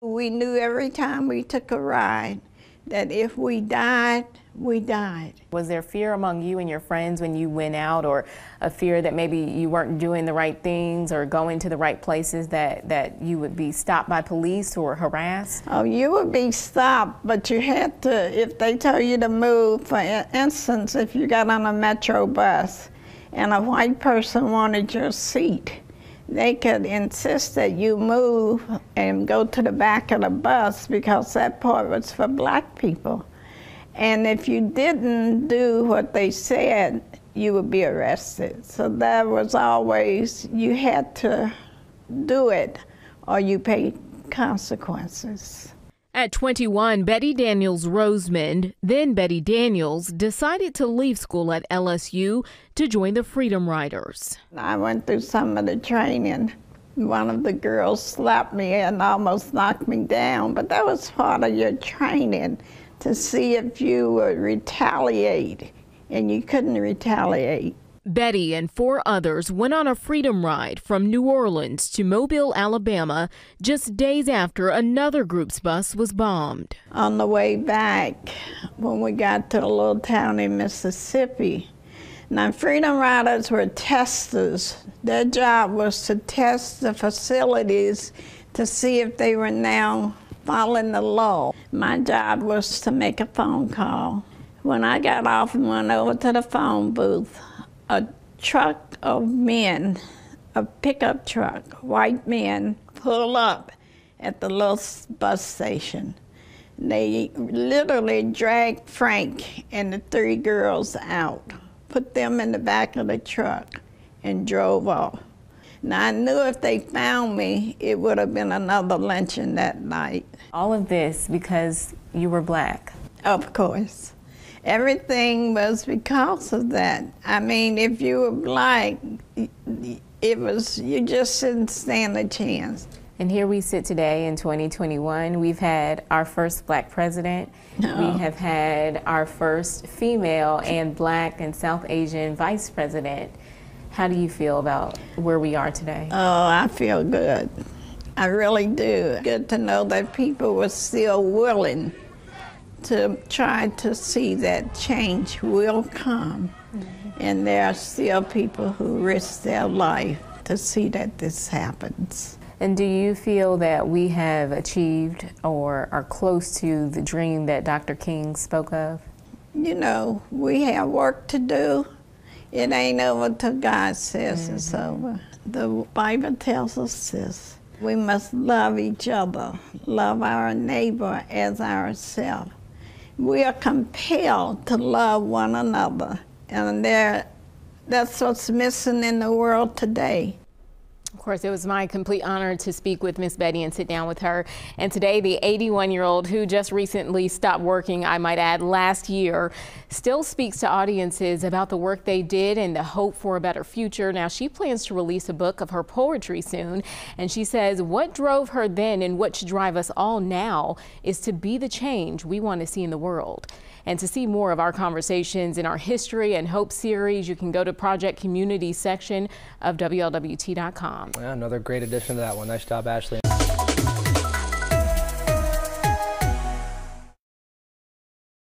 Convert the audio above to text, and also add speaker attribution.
Speaker 1: We knew every time we took a ride that if we died, we died.
Speaker 2: Was there fear among you and your friends when you went out, or a fear that maybe you weren't doing the right things or going to the right places that, that you would be stopped by police or harassed?
Speaker 1: Oh, you would be stopped, but you had to, if they tell you to move, for instance, if you got on a metro bus and a white person wanted your seat, they could insist that you move and go to the back of the bus because that part was for black people. And if you didn't do what they said, you would be arrested. So that was always, you had to do it or you paid consequences.
Speaker 3: At 21, Betty Daniels Rosemond, then Betty Daniels, decided to leave school at LSU to join the Freedom Riders.
Speaker 1: I went through some of the training. One of the girls slapped me and almost knocked me down, but that was part of your training to see if you would retaliate, and you couldn't retaliate.
Speaker 3: Betty and four others went on a freedom ride from New Orleans to Mobile, Alabama, just days after another group's bus was bombed.
Speaker 1: On the way back, when we got to a little town in Mississippi, now Freedom Riders were testers. Their job was to test the facilities to see if they were now following the law. My job was to make a phone call. When I got off and went over to the phone booth, a truck of men, a pickup truck, white men, pull up at the little bus station. They literally dragged Frank and the three girls out, put them in the back of the truck, and drove off. Now, I knew if they found me, it would have been another lynching that night.
Speaker 2: All of this because you were black?
Speaker 1: Of course. Everything was because of that. I mean, if you were black, it was, you just didn't stand a chance.
Speaker 2: And here we sit today in 2021. We've had our first black president. No. We have had our first female and black and South Asian vice president. How do you feel about where we are today?
Speaker 1: Oh, I feel good. I really do. Good to know that people were still willing to try to see that change will come. Mm -hmm. And there are still people who risk their life to see that this happens.
Speaker 2: And do you feel that we have achieved or are close to the dream that Dr. King spoke of?
Speaker 1: You know, we have work to do. It ain't over till God says mm -hmm. it's mm-hmm. over. The Bible tells us this. We must love each other, love our neighbor as ourselves. We are compelled to love one another, and that's what's missing in the world today.
Speaker 3: Course, it was my complete honor to speak with Miss Betty and sit down with her. And today, the 81 year old who just recently stopped working, I might add, last year, still speaks to audiences about the work they did and the hope for a better future. Now, she plans to release a book of her poetry soon. And she says what drove her then and what should drive us all now is to be the change we want to see in the world. And to see more of our conversations in our History and Hope series, you can go to Project Community section of WLWT.com.
Speaker 4: Another great addition to that one. Nice job, Ashley.